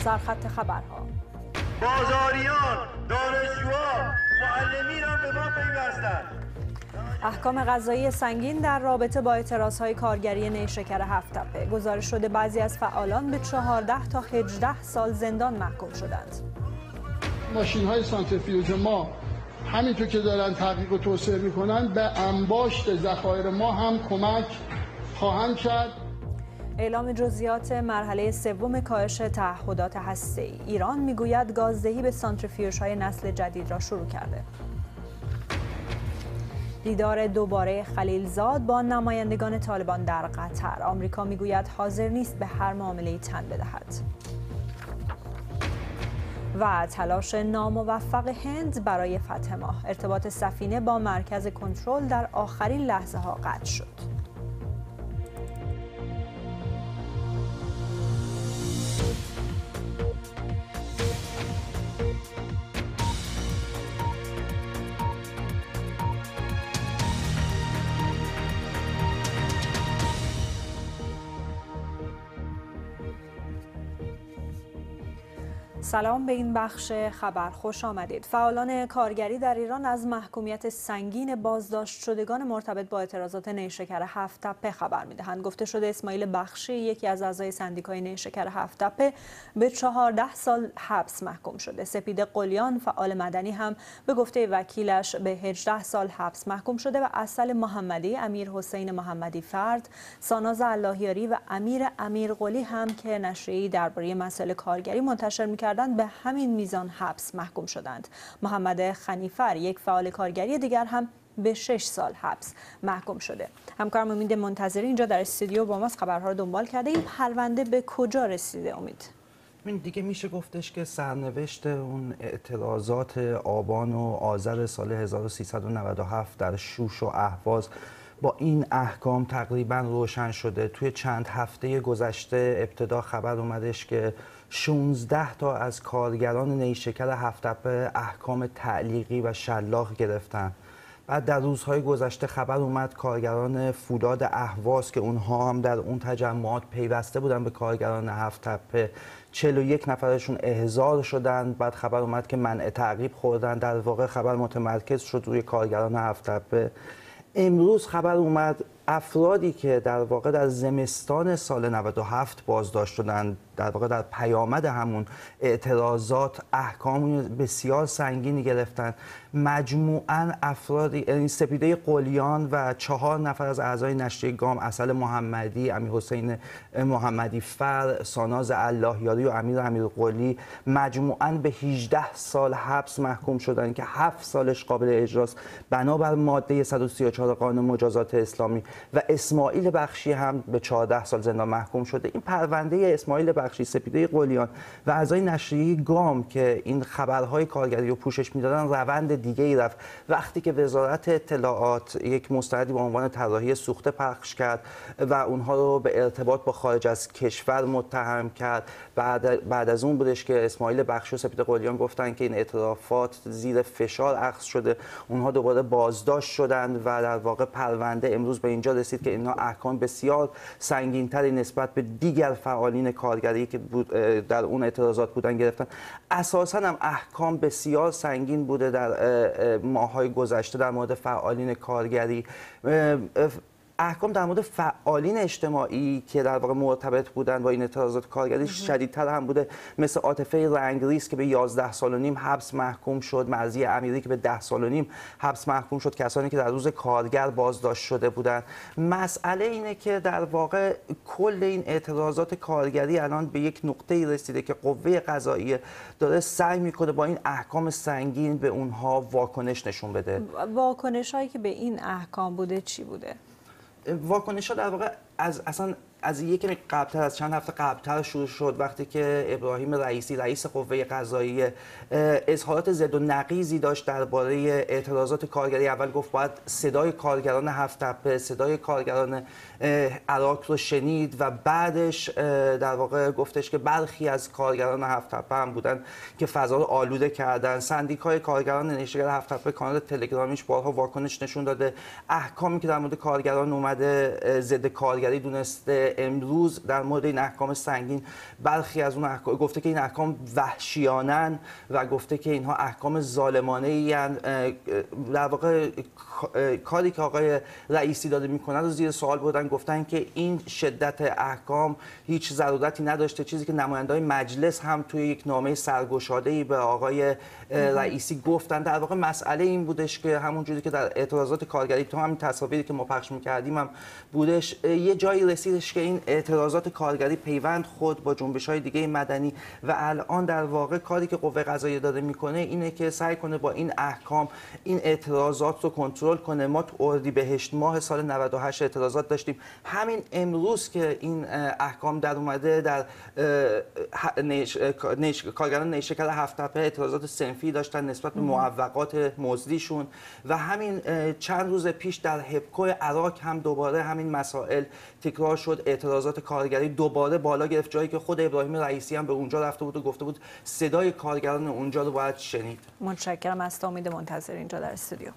سرخط خبرها. بازاریان دانشجوها معلمین هم به ما پیوستند. احکام قضایی سنگین در رابطه با های کارگری نیشکر هفتپه گزارش شده بعضی از فعالان به 14 تا 18 سال زندان محکوم شدند. ماشین های سانتریفیوژ ما همینطور که دارن تحقیق و توسعه می‌کنن به انباشت ذخایر ما هم کمک خواهند کرد. اعلام جزئیات مرحله سوم کاهش تعهدات هسته ای. ایران می‌گوید گازدهی به سانتریفیوژ های نسل جدید را شروع کرده. دیدار دوباره خلیلزاد با نمایندگان طالبان در قطر. آمریکا می‌گوید حاضر نیست به هر معامله تن بدهد. و تلاش ناموفق هند برای فتح ماه. ارتباط سفینه با مرکز کنترل در آخرین لحظه ها قطع شد. سلام به این بخش خبر خوش آمدید. فعالان کارگری در ایران از محکومیت سنگین بازداشت شدگان مرتبط با اعتراضات نیشکر هفت تپه خبر می‌دهند. گفته شده اسماعیل بخشی یکی از اعضای سندیکای نیشکر هفت تپه به 14 سال حبس محکوم شده. سپید قلیان فعال مدنی هم به گفته وکیلش به 18 سال حبس محکوم شده و اصل محمدی امیر حسین محمدی فرد ساناز اللهیاری و امیر امیر قلی هم که نشریه‌ای درباره مسائل کارگری منتشر می‌کرد به همین میزان حبس محکوم شدند. محمد خنیفر یک فعال کارگری دیگر هم به شش سال حبس محکوم شده. همکارم امید منتظری اینجا در استودیو با ماست. خبرها رو دنبال کرده این پرونده به کجا رسیده امید؟ این دیگه میشه گفتش که سرنوشت اون اعتراضات آبان و آذر سال 1397 در شوش و اهواز با این احکام تقریبا روشن شده. توی چند هفته گذشته ابتدا خبر اومدش که 16 تا از کارگران نیشکر هفتپه احکام تعلیقی و شلاق گرفتن. بعد در روزهای گذشته خبر اومد کارگران فولاد اهواز که اونها هم در اون تجمعات پیوسته بودن به کارگران هفتپه 41 نفرشون احضار شدن. بعد خبر اومد که منع تعقیب خوردن. در واقع خبر متمرکز شد روی کارگران هفتپه امروز خبر اومد افرادی که در واقع در زمستان سال 97 بازداشت شدند. در واقع در پیامد همون اعتراضات احکام بسیار سنگینی گرفتن. مجموعا افرادی یعنی سپیده قلیان و چهار نفر از اعضای نشریه گام اصل محمدی امیر حسین محمدی فر ساناز اللهیاری و امیر امیر قلی مجموعا به 18 سال حبس محکوم شدن که 7 سالش قابل اجراست. بنابر ماده 134 قانون مجازات اسلامی و اسماعیل بخشی هم به 14 سال زندان محکوم شده. این پرونده اسماعیل بخشی سپیده قلیان و اعضای نشریه گام که این خبرهای کارگری رو پوشش می‌دادن روند دیگه ای رفت. وقتی که وزارت اطلاعات یک مستندی با عنوان طراحی سوخته پخش کرد و اونها رو به ارتباط با خارج از کشور متهم کرد بعد بعد از اون بودش که اسماعیل بخشی و سپیده قلیان گفتن که این اعترافات زیر فشار اخذ شده. اونها دوباره بازداشت شدند و در واقع پرونده امروز به اینجا رسید که اینها احکام بسیار سنگینتری نسبت به دیگر فعالین کارگری که در اون اعتراضات بودن گرفتن. اساسا هم احکام بسیار سنگین بوده در ماهای گذشته در مورد فعالین کارگری. احکام در مورد فعالین اجتماعی که در واقع مرتبط بودن با این اعتراضات کارگری شدیدتر هم بوده. مثل عاطفه رنگریز که به 11 سال و نیم حبس محکوم شد. مرزی امیری که به 10 سال و نیم حبس محکوم شد. کسانی که در روز کارگر بازداشت شده بودند. مسئله اینه که در واقع کل این اعتراضات کارگری الان به یک نقطه رسیده که قوه قضاییه داره سعی می‌کنه با این احکام سنگین به اونها واکنش نشون بده. واکنش هایی که به این احکام بوده چی بوده؟ واکنش ها در واقع از اصلا از یک قبلتر از چند هفته قبلتر شروع شد وقتی که ابراهیم رئیسی رئیس قوه قضاییه اظهارات زد و نقیزی داشت درباره اعتراضات کارگری. اول گفت باید صدای کارگران هفت صدای کارگران عراق رو شنید و بعدش در واقع گفتش که برخی از کارگران هفت تپه هم بودن که فضا رو آلوده کردن. سندیکای کارگران نشگر هفت تپه کانال تلگرامیش بارها واکنش نشون داده. احکامی که در مورد کارگران اومده ضد کارگری دونسته امروز در مورد این احکام سنگین برخی از اون احکام گفته که این احکام وحشیانن و گفته که اینها احکام ظالمانه ای در واقع کاری که آقای رئیسی داده می‌کنن رو زیر سوال بردن. گفتن که این شدت احکام هیچ ضرورتی نداشته. چیزی که نماینده مجلس هم توی یک نامه سرگشاده ای به آقای رئیسی گفتن. در واقع مسئله این بودش که همون جوری که در اعتراضات کارگری تو همین تصاویری که ما پخش می‌کردیم هم بودش یه جایی رسیدش که این اعتراضات کارگری پیوند خود با جنبش های دیگه مدنی و الان در واقع کاری که قوه قضاییه داره می‌کنه اینه که سعی کنه با این احکام این اعتراضات رو کنترل کنه. ما تو اردیبهشت ماه سال 98 اعتراضات داشتیم. همین امروز که این احکام در اومده در نیش... نیش... کارگران نیشکر هفت تپه اعتراضات سنفی داشتن نسبت به معوقات مزدیشون و همین چند روز پیش در هپکو عراق هم دوباره همین مسائل تکرار شد اعتراضات کارگری دوباره بالا گرفت. جایی که خود ابراهیم رئیسی هم به اونجا رفته بود و گفته بود صدای کارگران اونجا رو باید شنید. متشکرم. از امید منتظر اینجا در استودیو.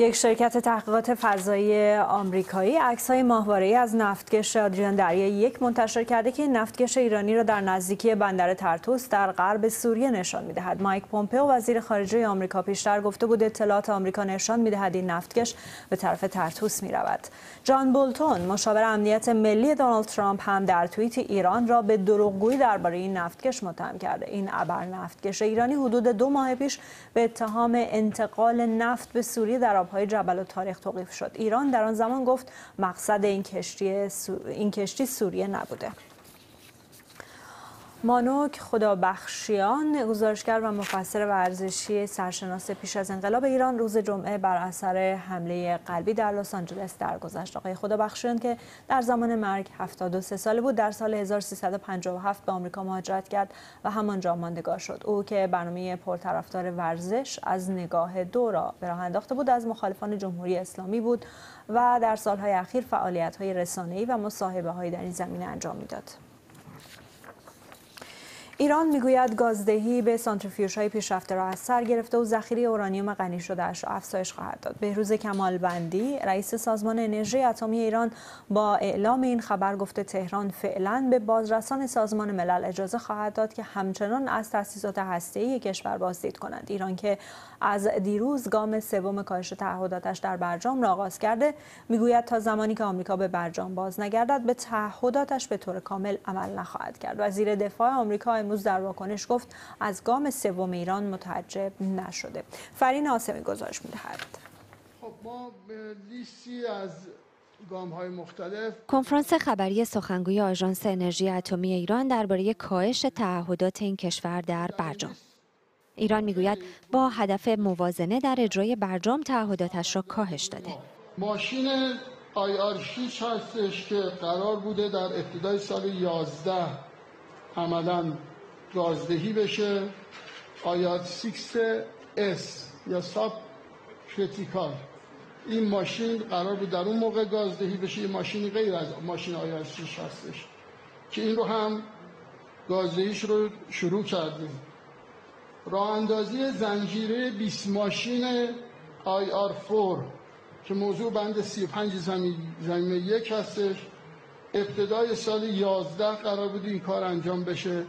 یک شرکت تحقیقات فضایی آمریکایی عکس‌های ماهواره‌ای از نفتکش آدریان دریا یک منتشر کرده که نفتکش ایرانی را در نزدیکی بندر ترتوس در غرب سوریه نشان می‌دهد. مایک پومپئو وزیر خارجه آمریکا پیشتر گفته بود اطلاعات آمریکا نشان می‌دهد این نفتکش به طرف ترتوس می‌رود. جان بولتون مشاور امنیت ملی دونالد ترامپ هم در توییت ایران را به دروغگویی درباره این نفتکش متهم کرده. این ابر نفتکش ایرانی حدود دو ماه پیش به اتهام انتقال نفت به سوریه در آبهای جبل و تاریخ توقیف شد. ایران در آن زمان گفت مقصد این کشتی, این کشتی سوریه نبوده. مانوک خدابخشیان گزارشگر و مفسر ورزشی سرشناس پیش از انقلاب ایران روز جمعه بر اثر حمله قلبی در لس آنجلس درگذشت آقای خدابخشیان که در زمان مرگ 73 ساله بود در سال 1357 به آمریکا مهاجرت کرد و همانجا ماندگار شد او که برنامه پرطرفدار ورزش از نگاه دو را به راه انداخته بود از مخالفان جمهوری اسلامی بود و در سالهای اخیر فعالیت‌های رسانه‌ای و مصاحبه‌هایی در این زمینه انجام می‌داد. ایران می‌گوید گازدهی به های پیشرفته را از سر گرفته و ذخیره اورانیوم غنی شده اش افزایش خواهد داد. بهروز کمالبندی رئیس سازمان انرژی اتمی ایران با اعلام این خبر گفته تهران فعلا به بازرسان سازمان ملل اجازه خواهد داد که همچنان از تأسیسات هسته‌ای کشور بازدید کنند. ایران که از دیروز گام سوم کاهش تعهداتش در برجام را آغاز کرده. می‌گوید تا زمانی که آمریکا به برجام باز نگردد به تعهداتش به طور کامل عمل نخواهد کرد. وزیر دفاع آمریکا امروز در واکنش گفت از گام سوم ایران متعجب نشده. فرین آسمی گزارش می‌دهد. خب ما لیستی از گام های مختلف کنفرانس خبری سخنگوی آژانس انرژی اتمی ایران درباره کاهش تعهدات این کشور در برجام. ایران می‌گوید با هدف موازنه در اجرای برجام تعهداتش را کاهش داده. ماشین آی آر 6 هستش که قرار بوده در ابتدای سال 11 عملا گازدهی بشه. IR 6 s یا subcritical. این ماشین قرار بود در اون موقع گازدهی بشه یه ماشینی غیر از ماشین IR 6 هستش. که این رو هم گازدهیش رو شروع کردیم. راه اندازی زنجیره 20 ماشین IR 4 که موضوع بند 35 زمینه یک هستش. ابتدای سال 11 قرار بود این کار انجام بشه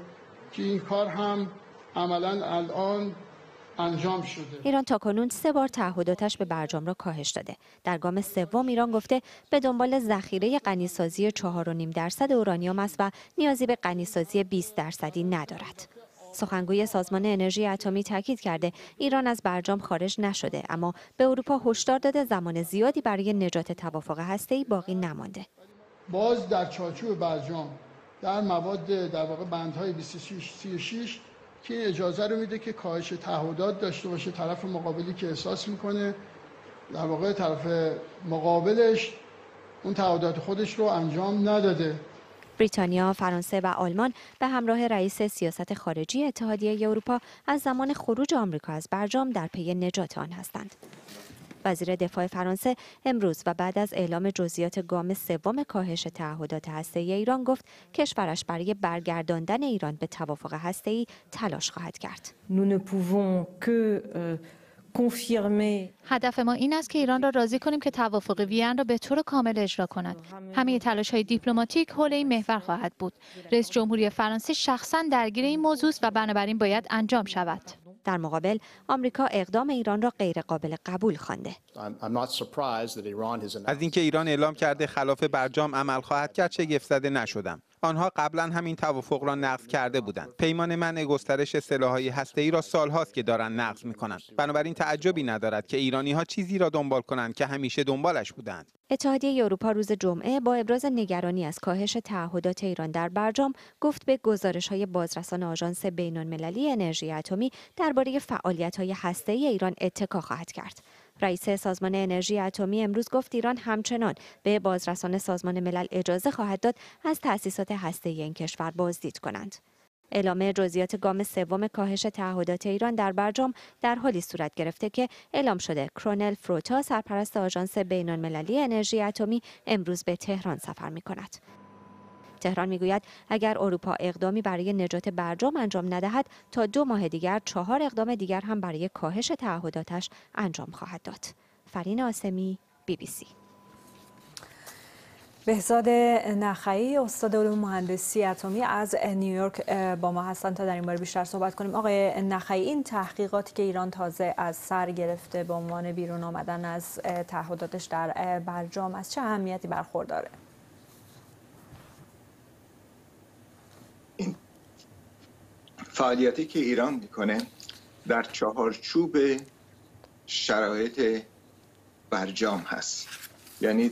که این کار هم عملا الان انجام شده. ایران تاکنون سه بار تعهداتش به برجام را کاهش داده. در گام سوم ایران گفته به دنبال ذخیره غنیسازی 4.5 درصد اورانیوم است و نیازی به غنیسازی 20 درصدی ندارد. سخنگوی سازمان انرژی اتمی تاکید کرده ایران از برجام خارج نشده اما به اروپا هشدار داده زمان زیادی برای نجات توافق هسته‌ای باقی نمانده. باز در چارچوب برجام در مواد در واقع بندهای 26 36 که اجازه رو میده که کاهش تعهدات داشته باشه طرف مقابلی که احساس می‌کنه در واقع طرف مقابلش اون تعهدات خودش رو انجام نداده. بریتانیا، فرانسه و آلمان به همراه رئیس سیاست خارجی اتحادیه اروپا از زمان خروج آمریکا از برجام در پی نجات آن هستند. وزیر دفاع فرانسه امروز و بعد از اعلام جزئیات گام سوم کاهش تعهدات هسته‌ای ایران گفت کشورش برای برگرداندن ایران به توافق هسته‌ای تلاش خواهد کرد. Nous ne pouvons que هدف ما این است که ایران را راضی کنیم که توافق وین را به طور کامل اجرا کند. همه تلاش های دیپلماتیک حول این محور خواهد بود. رئیس جمهوری فرانسه شخصا درگیر این موضوع است و بنابراین باید انجام شود. در مقابل آمریکا اقدام ایران را غیر قابل قبول خوانده. از اینکه ایران اعلام کرده خلاف برجام عمل خواهد کرد شگفت زده نشدم. آنها قبلا همین توافق را نقض کرده بودند. پیمان منع گسترش سلاحهای هسته‌ای را سالهاست که دارند نقض می‌کنند. بنابراین تعجبی ندارد که ایرانی ها چیزی را دنبال کنند که همیشه دنبالش بودند. اتحادیه اروپا روز جمعه با ابراز نگرانی از کاهش تعهدات ایران در برجام گفت به گزارش های بازرسان آژانس بین‌المللی انرژی اتمی درباره فعالیت های هسته‌ای ایران اتکا خواهد کرد. رئیس سازمان انرژی اتمی امروز گفت ایران همچنان به بازرسان سازمان ملل اجازه خواهد داد از تأسیسات هسته‌ای این کشور بازدید کنند. اعلام جزئیات گام سوم کاهش تعهدات ایران در برجام در حالی صورت گرفته که اعلام شده کرونل فروتا سرپرست آژانس بین‌المللی انرژی اتمی امروز به تهران سفر می کند. تهران می‌گوید اگر اروپا اقدامی برای نجات برجام انجام ندهد تا دو ماه دیگر چهار اقدام دیگر هم برای کاهش تعهداتش انجام خواهد داد. فرین آسمی بی بی سی. بهزاد نخعی استاد علوم مهندسی اتمی از نیویورک با ما هستن تا در این باره بیشتر صحبت کنیم. آقای نخعی این تحقیقاتی که ایران تازه از سر گرفته به عنوان بیرون آمدن از تعهداتش در برجام از چه اهمیتی برخورداره؟ فعالیتی که ایران می‌کنه در چهارچوب شرایط برجام هست. یعنی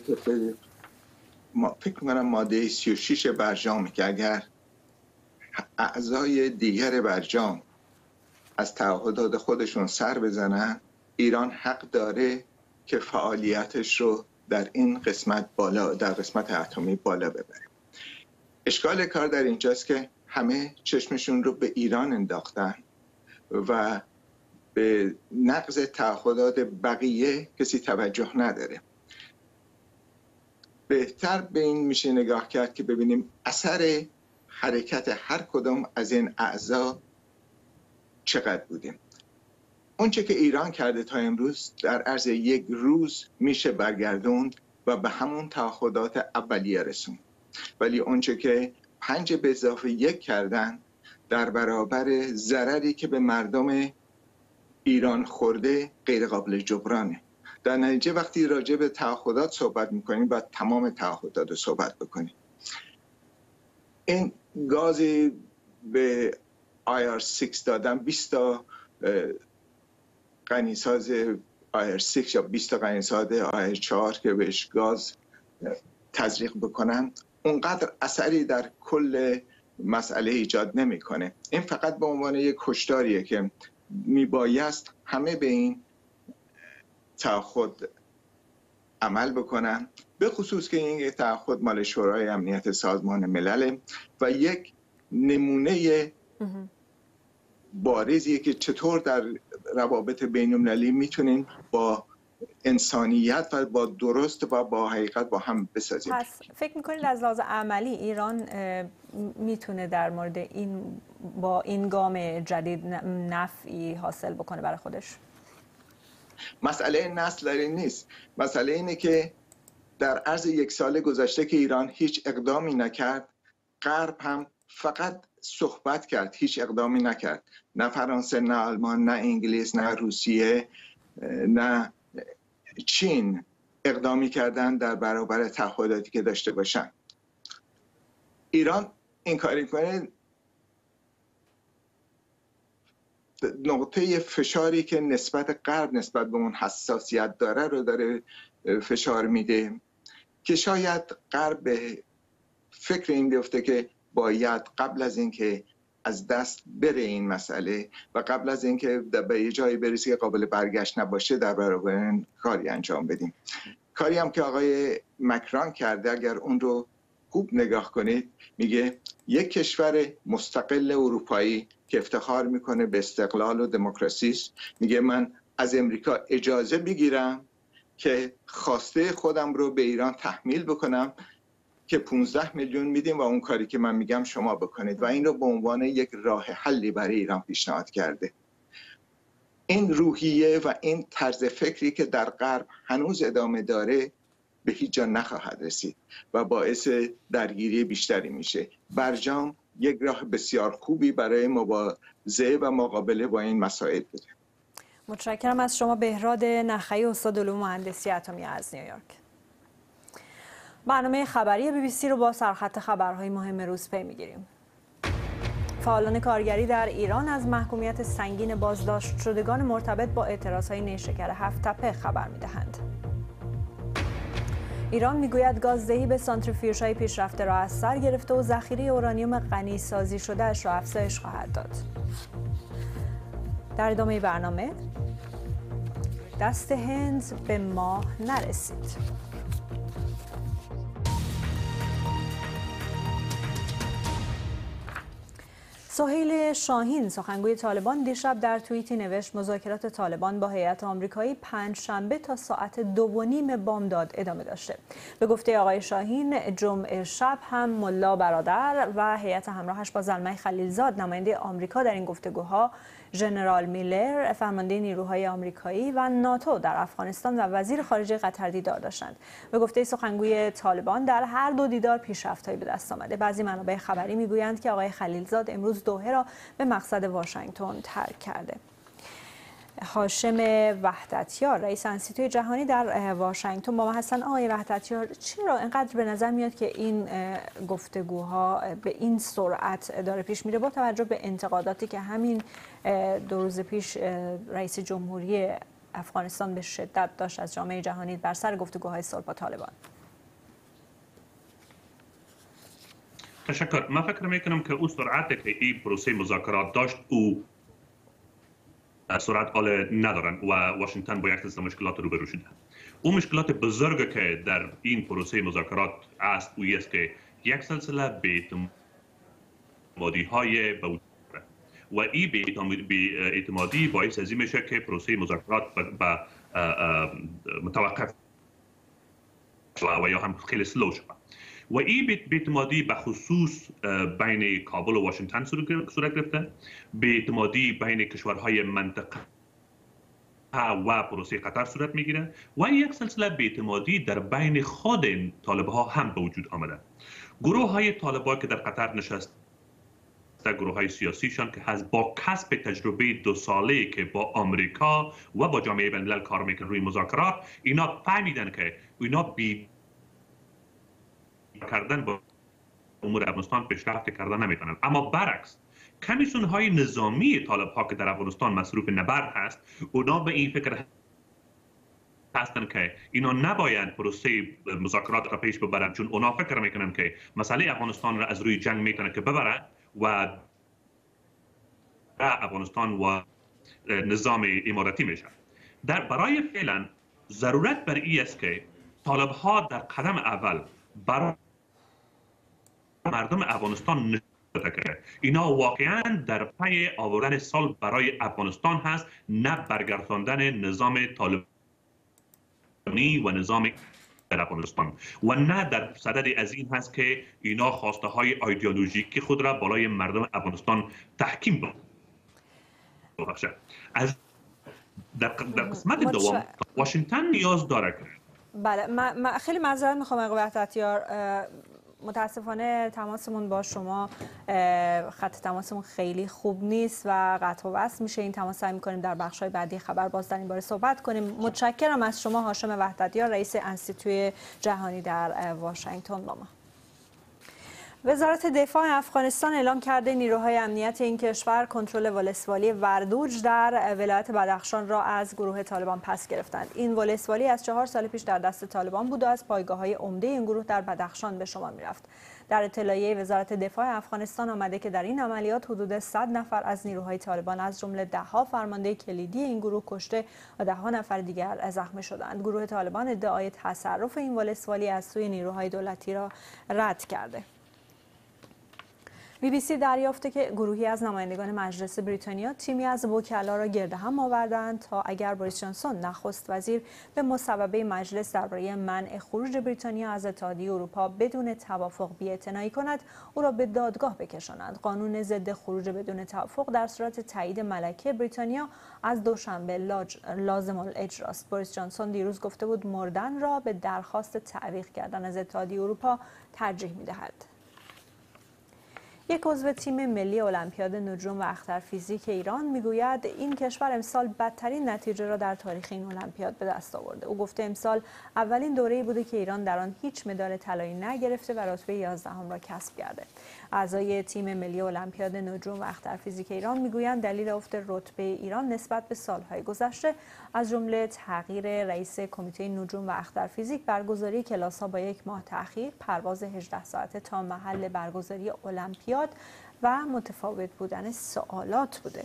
ما فکر می‌کنم ماده 36 برجام که اگر اعضای دیگر برجام از تعهدات خودشون سر بزنن ایران حق داره که فعالیتش رو در این قسمت بالا در قسمت اتمی بالا ببره. اشکال کار در اینجاست که همه چشمشون رو به ایران انداختن و به نقض تعهدات بقیه کسی توجه نداره. بهتر به این میشه نگاه کرد که ببینیم اثر حرکت هر کدام از این اعضا چقدر بودیم اونچه که ایران کرده تا امروز در عرض یک روز میشه برگردوند و به همون تعهدات اولیه رسوند. ولی اونچه که پنج به اضافه یک کردن در برابر ضرری که به مردم ایران خورده غیر قابل جبرانه. در نتیجه وقتی راجع به تعهدات صحبت می‌کنیم و تمام تعهدات رو صحبت بکنیم. این گازی به IR6 دادن 20 تا غنیساز IR6 یا 20 تا غنیساز IR4 که بهش گاز تزریق بکنن. اونقدر اثری در کل مسئله ایجاد نمی‌کنه. این فقط به عنوان یک کشداریه که میبایست همه به این تعهد عمل بکنن به خصوص که این تعهد مال شورای امنیت سازمان ملله و یک نمونه بارزیه که چطور در روابط بین المللی می‌تونیم با انسانیت و با درست و با حقیقت با هم بسازیم. پس فکر می‌کنید از لحاظ عملی ایران می‌تونه در مورد این با این گام جدید نفعی حاصل بکنه برای خودش؟ مسئله نسل در نیست. مسئله اینه که در عرض یک سال گذشته که ایران هیچ اقدامی نکرد غرب هم فقط صحبت کرد هیچ اقدامی نکرد. نه فرانسه نه آلمان نه انگلیس نه روسیه نه چین اقدامی کردن در برابر تعهداتی که داشته باشن. ایران این کاری کنه نقطه فشاری که نسبت غرب نسبت به اون حساسیت داره رو داره فشار میده. که شاید غرب به فکر این بیفته که باید قبل از اینکه از دست بره این مسئله و قبل از اینکه به یه جایی برسی که قابل برگشت نباشه در برابر کاری انجام بدیم. کاری هم که آقای مکران کرده اگر اون رو خوب نگاه کنید میگه یک کشور مستقل اروپایی که افتخار می‌کنه به استقلال و دموکراسی میگه من از امریکا اجازه بگیرم که خواسته خودم رو به ایران تحمیل بکنم که 15 میلیون میدیم و اون کاری که من میگم شما بکنید و این رو به عنوان یک راه حلی برای ایران پیشنهاد کرده. این روحیه و این طرز فکری که در غرب هنوز ادامه داره به هیچ جا نخواهد رسید و باعث درگیری بیشتری میشه. برجام یک راه بسیار خوبی برای مبارزه و مقابله با این مسائل بوده. متشکرم از شما بهراد نخعی استاد علوم مهندسی اتمی از نیویورک. برنامه خبری بی بی سی رو با سرخط خبرهای مهم روز پی می‌گیریم فعالان کارگری در ایران از محکومیت سنگین بازداشت شدگان مرتبط با اعتراضهای نیشکر هفت تپه خبر می‌دهند. ایران می‌گوید گازدهی به سانتریفیوژهای پیشرفته را از سر گرفته و ذخیره اورانیوم غنی سازی شده اش را افزایش خواهد داد. در ادامه برنامه دست هند به ماه نرسید. سهیل شاهین سخنگوی طالبان دیشب در توییتی نوشت مذاکرات طالبان با هیئت آمریکایی پنج شنبه تا ساعت دو و نیم بامداد ادامه داشته. به گفته آقای شاهین جمعه شب هم ملا برادر و هیئت همراهش با زلمه خلیلزاد نماینده آمریکا در این گفتگوها ژنرال میلر فرمانده نیروهای آمریکایی و ناتو در افغانستان و وزیر خارجه قطر دیدار داشتند. به گفته سخنگوی طالبان در هر دو دیدار پیشرفت‌هایی به دست آمده. بعضی منابع خبری می‌گویند که آقای خلیلزاد امروز دوحه را به مقصد واشنگتن ترک کرده. هاشم وحدتیار رئیس انسیتوی جهانی در واشنگتن. با ما هستن آقای وحدتیار چرا اینقدر به نظر میاد که این گفتگوها به این سرعت داره پیش میره؟ با توجه به انتقاداتی که همین دو روز پیش رئیس جمهوری افغانستان به شدت داشت از جامعه جهانی بر سر گفتگوهای صلح با طالبان. تشکر. من فکر می‌کنم که او سرعتی که این پروسه مذاکرات داشت او سرعت حال ندارن و واشنگتن با یک سلسله مشکلات روبرو شده او مشکلات بزرگ که در این پروسه مذاکرات است او است که یک سلسله به اعتمادی های به و این اعتمادی باعث ازی میشه که پروسه مذاکرات به متوقف و یا هم خیلی سلو شود. و این بیعتمادی به خصوص بین کابل و واشنگتن صورت گرفته. بیعتمادی بین کشورهای منطقه و پروسه قطر صورت می‌گیره و یک سلسله بیعتمادی در بین خود طالب ها هم به وجود آمده. گروه های طالب که در قطر نشست در گروه های سیاسیشان که از با کسب تجربه دو ساله که با آمریکا و با جامعه بین کار میکن روی مذاکرات اینا فهمیدن که اینا بی کردن با امور افغانستان پیشرفت کردن نمی‌تونن اما برعکس کمیسیون های نظامی طالب ها که در افغانستان مصروف نبرد هست اونا به این فکر هستن که اینا نباید پروسه مذاکرات را پیش ببرن چون اونا فکر می‌کنن که مسئله افغانستان را از روی جنگ می‌تونه که ببرن و افغانستان و نظام امارتی میشه در برای فعلا ضرورت بر ای است که طالب ها در قدم اول برای مردم افغانستان نشده اینا واقعا در پی آوردن سال برای افغانستان هست نه برگرداندن نظام طالبانی و نظام در افغانستان. و نه در صدد از این هست که اینا خواسته های ایدئولوژیکی خود را بالای مردم افغانستان تحکیم بخشه از در, قسمت دوم واشنگتن نیاز داره بله من خیلی معذرت می‌خوام آقای وحدتیار متاسفانه تماسمون با شما خط تماسمون خیلی خوب نیست و قطع و وصل میشه. این تماس سعی می‌کنیم در بخش های بعدی خبر باز در این باره صحبت کنیم. متشکرم از شما هاشم وحدتیار رئیس انستیتوی جهانی در واشنگتن با ما. وزارت دفاع افغانستان اعلام کرده نیروهای امنیت این کشور کنترل ولسوالی وردوج در ولایت بدخشان را از گروه طالبان پس گرفتند. این ولسوالی از چهار سال پیش در دست طالبان بود و از پایگاه های عمده این گروه در بدخشان به شما می‌رفت. در اطلاعیه وزارت دفاع افغانستان آمده که در این عملیات حدود 100 نفر از نیروهای طالبان از جمله دهها فرمانده کلیدی این گروه کشته و دهها نفر دیگر زخمی شدند. گروه طالبان ادعای تصرف این ولسوالی از سوی نیروهای دولتی را رد کرده. بی بی سی دریافته که گروهی از نمایندگان مجلس بریتانیا تیمی از وکلا را گرد هم آوردند تا اگر بوریس جانسون نخست وزیر به مصوبه مجلس درباره منع خروج بریتانیا از اتحادیه اروپا بدون توافق بی‌اعتنایی کند او را به دادگاه بکشانند قانون ضد خروج بدون توافق در صورت تایید ملکه بریتانیا از دوشنبه لازم الاجراست. بوریس جانسون دیروز گفته بود مردن را به درخواست تعویق کردن از اتحادیه اروپا ترجیح می‌دهد. یک عضو تیم ملی المپیاد نجوم و اختر فیزیک ایران می‌گوید این کشور امسال بدترین نتیجه را در تاریخ این المپیاد به دست آورده. او گفته امسال اولین دوره بوده که ایران در آن هیچ مدال طلایی نگرفته و رتبه 11 را کسب کرده. اعضای تیم ملی المپیاد نجوم و اختر فیزیک ایران می‌گویند دلیل افت رتبه ایران نسبت به سالهای گذشته از جمله تغییر رئیس کمیته نجوم و اختر فیزیک برگزاری کلاس ها با یک ماه تاخیر پرواز 18 ساعته تا محل برگزاری المپیاد و متفاوت بودن سوالات بوده.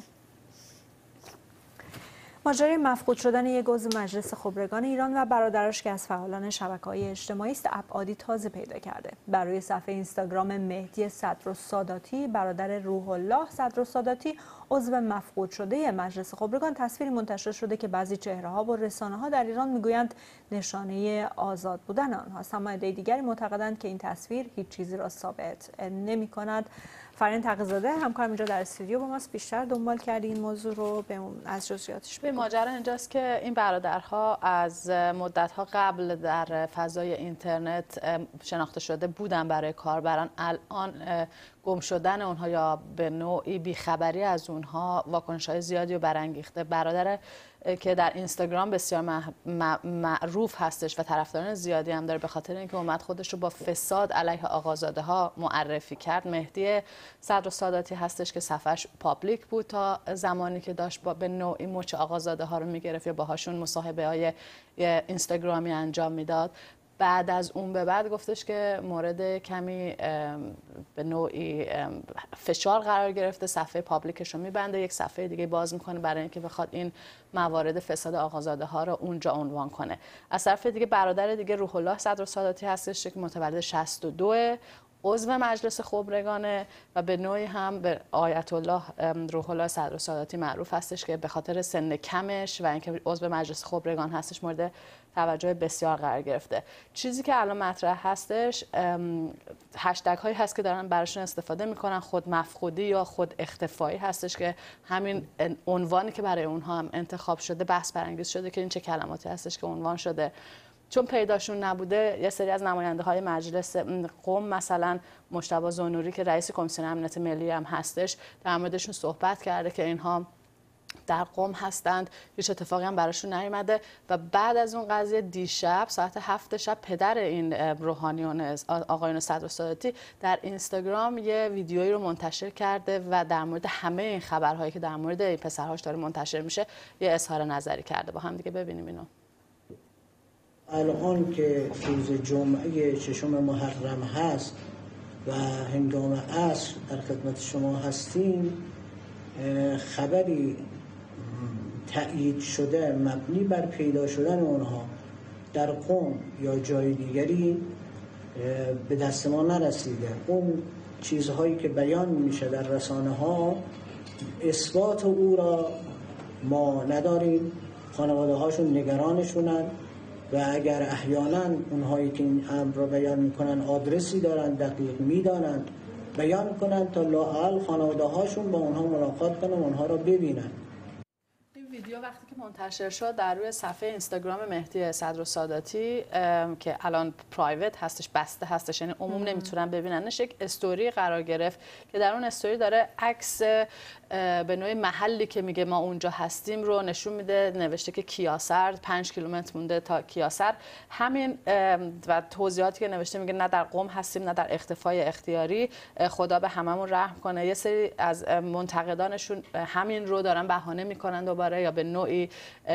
ماجرای مفقود شدن یک عضو مجلس خبرگان ایران و برادرش که از فعالان شبکه های اجتماعی است ابعادی تازه پیدا کرده. بر روی صفحه اینستاگرام مهدی صدر و ساداتی برادر روح الله صدر و ساداتی عضو مفقود شده مجلس خبرگان تصویری منتشر شده که بعضی چهره ها و رسانه ها در ایران می‌گویند نشانه آزاد بودن آنهاست. اما دیگری معتقدند که این تصویر هیچ چیزی را ثابت نمی کند فرین تقیزاده همکارم اینجا در استودیو با ماست. بیشتر دنبال کردی این موضوع رو به از جزئیاتش به ماجرا اینجاست که این برادرها از مدت قبل در فضای اینترنت شناخته شده بودن برای کاربران. الان گم شدن اونها یا به نوعی بیخبری از اونها واکنش های زیادی رو برانگیخته. برادر که در اینستاگرام بسیار معروف هستش و طرفداران زیادی هم داره به خاطر اینکه اومد خودش رو با فساد علیه آقازاده ها معرفی کرد. مهدی صدر و ساداتی هستش که صفحش پابلیک بود تا زمانی که داشت با به نوعی مچ آقازاده ها رو می‌گرفت یا باهاشون مصاحبه های اینستاگرامی انجام می‌داد. بعد از اون به بعد گفتش که مورد کمی به نوعی فشار قرار گرفته صفحه پابلیکش رو میبنده یک صفحه دیگه باز می‌کنه برای اینکه بخواد این موارد فساد آقازاده ها رو اونجا عنوان کنه. از طرف دیگه برادر دیگه روح الله صدر ساداتی هستش که متولد 62 عضو مجلس خبرگانه و به نوعی هم به آیت الله روح الله صدر ساداتی معروف هستش که به خاطر سن کمش و اینکه عضو مجلس خبرگان هستش مورد توجه بسیار قرار گرفته. چیزی که الان مطرح هستش هشتگ هایی هست که دارن براشون استفاده می‌کنن خود مفقودی یا خود اختفایی هستش که همین عنوانی که برای اونها هم انتخاب شده بحث برانگیز شده که این چه کلماتی هستش که عنوان شده. چون پیداشون نبوده یه سری از نماینده های مجلس قوم مثلا مشتبه زنوری که رئیس کمیسیون امنیت ملی هم هستش در موردشون صحبت کرده که اینها در قوم هستند هیچ اتفاقی هم براشون نیومده و بعد از اون قضیه دیشب ساعت هفت شب پدر این روحانیون آقایون صدر ساداتی در اینستاگرام یه ویدیویی رو منتشر کرده و در مورد همه این خبرهایی که در مورد این پسرهاش داره منتشر میشه یه اظهار نظری کرده. با هم دیگه ببینیم اینو. الان که روز جمعه ششم محرم هست و هنگام عصر در خدمت شما هستیم خبری تأیید شده مبنی بر پیدا شدن اونها در قوم یا جای دیگری به دست ما نرسیده. اون چیزهایی که بیان میشه در رسانه ها اثبات او را ما نداریم خانواده هاشون نگرانشونن. و اگر احیانا اونهایی که این امر را بیان می‌کنن آدرسی دارن دقیق می‌دانند بیان کنند تا لاعل خانواده هاشون با اونها ملاقات کنن اونها را ببینن. وقتی که منتشر شد در روی صفحه اینستاگرام مهدی صدر و ساداتی که الان پرایوت هستش بسته هستش یعنی عموم نمی‌تونن ببیننش یک استوری قرار گرفت که در اون استوری داره عکس به نوع محلی که میگه ما اونجا هستیم رو نشون میده نوشته که کیاسر پنج کیلومتر مونده تا کیاسر. همین و توضیحاتی که نوشته میگه نه در قوم هستیم نه در اختفای اختیاری. خدا به هممون رحم کنه. یه سری از منتقدانشون همین رو دارن بهانه می‌کنن دوباره یا به نوعی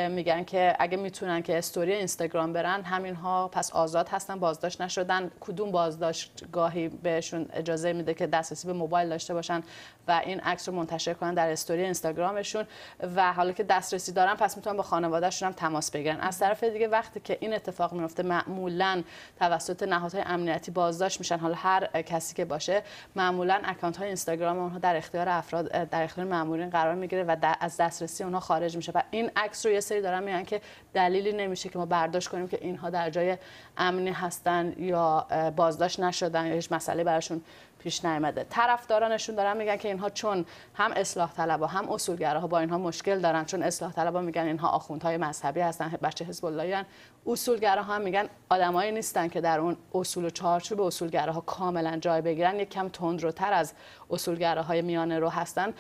میگن که اگه می‌تونن که استوری اینستاگرام برن همین ها پس آزاد هستن بازداشت نشدن. کدوم بازداشتگاهی بهشون اجازه میده که دسترسی به موبایل داشته باشن و این عکس رو منتشر کنن در استوری اینستاگرامشون؟ و حالا که دسترسی دارن پس می‌تونن با خانوادهشون هم تماس بگیرن. از طرف دیگه وقتی که این اتفاق میفته معمولا توسط نهادهای امنیتی بازداشت میشن. حالا هر کسی که باشه معمولا اکانت های اینستاگرام اونها در اختیار افراد در اختیار مامورین قرار می‌گیره و از دسترسی اونها خارج میشه. و این عکس رو یه سری دارن میگن که دلیلی نمیشه که ما برداشت کنیم که اینها در جای امنی هستن یا بازداشت نشدن یا هیچ مسئله براشون پیش نیامده طرفدارانشون دارن میگن که اینها چون هم اصلاح طلبها هم اصولگراها با اینها مشکل دارن چون اصلاح طلبها میگن اینها آخوندهای مذهبی هستن بچه حزب اللهیان اصولگراها هم میگن آدمایی نیستن که در اون اصول و چارچوب اصولگراها کاملا جای بگیرن. یک کم تندروتر از اصولگراهای میانه رو هستن.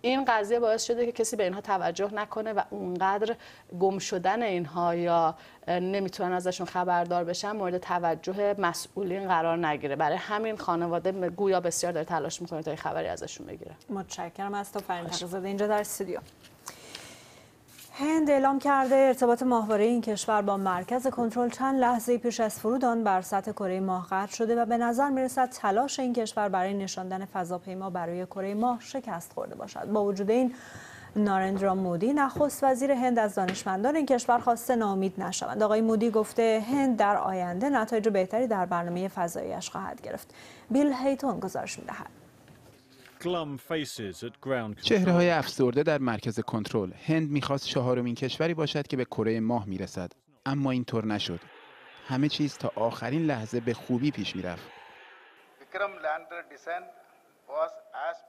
این قضیه باعث شده که کسی به اینها توجه نکنه و اونقدر گم شدن اینها یا نمی‌تونن ازشون خبردار بشن مورد توجه مسئولین قرار نگیره. برای همین خانواده گویا بسیار داره تلاش می‌کنه تا خبری ازشون بگیره. متشکرم. از تو فرین اینجا در استودیو. هند اعلام کرده ارتباط ماهواره این کشور با مرکز کنترل چند لحظه پیش از فرود آن بر سطح کره ماه قطع شده و به نظر می‌رسد تلاش این کشور برای نشاندن فضاپیما برای کره ماه شکست خورده باشد. با وجود این نارندرا مودی نخست وزیر هند از دانشمندان این کشور خواسته نامید نشوند. آقای مودی گفته هند در آینده نتایج بهتری در برنامه فضاییش خواهد گرفت. بیل هیتون گزارش می‌دهد. چهره های افسرده در مرکز کنترل. هند می‌خواست چهارمین کشوری باشد که به کره ماه می‌رسد. اما اینطور نشد. همه چیز تا آخرین لحظه به خوبی پیش می‌رفت.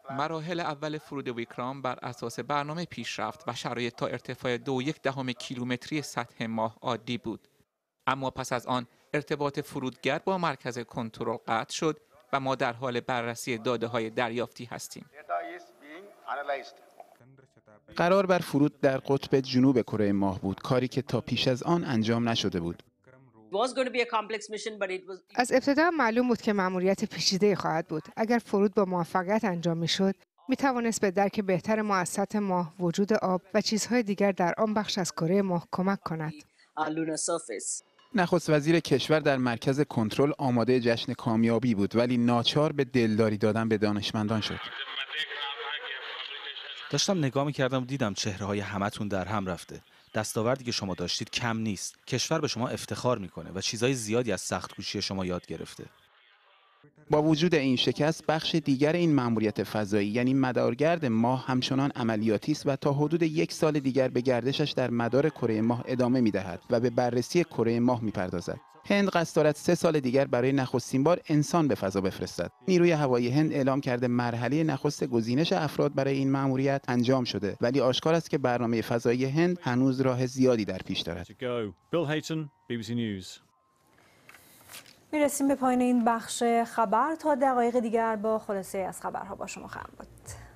مراحل اول فرود ویکرام بر اساس برنامه پیش رفت و شرایط تا ارتفاع دو یک دهم کیلومتری سطح ماه عادی بود. اما پس از آن ارتباط فرودگرد با مرکز کنترل قطع شد و ما در حال بررسی داده های دریافتی هستیم. قرار بر فرود در قطب جنوب کره ماه بود کاری که تا پیش از آن انجام نشده بود. از ابتدا معلوم بود که مأموریت پیچیده خواهد بود. اگر فرود با موفقیت انجام می‌شد، می توانست به درک بهتر ما از سطح ماه، وجود آب و چیزهای دیگر در آن بخش از کره ماه کمک کند. نخست وزیر کشور در مرکز کنترل آماده جشن کامیابی بود ولی ناچار به دلداری دادن به دانشمندان شد. داشتم نگاه می‌کردم و دیدم چهره های همتون در هم رفته. دستاوردی که شما داشتید کم نیست. کشور به شما افتخار می‌کنه و چیزهای زیادی از سخت کوشی شما یاد گرفته. با وجود این شکست بخش دیگر این مأموریت فضایی یعنی مدارگرد ماه همچنان عملیاتی است و تا حدود یک سال دیگر به گردشش در مدار کره ماه ادامه می‌دهد و به بررسی کره ماه می‌پردازد. هند قصد دارد سه سال دیگر برای نخستین بار انسان به فضا بفرستد. نیروی هوایی هند اعلام کرده مرحله نخست گزینش افراد برای این مأموریت انجام شده ولی آشکار است که برنامه فضایی هند هنوز راه زیادی در پیش دارد. می‌رسیم به پایین این بخش خبر تا دقایق دیگر با خلاصه از خبرها با شما خواهم بود.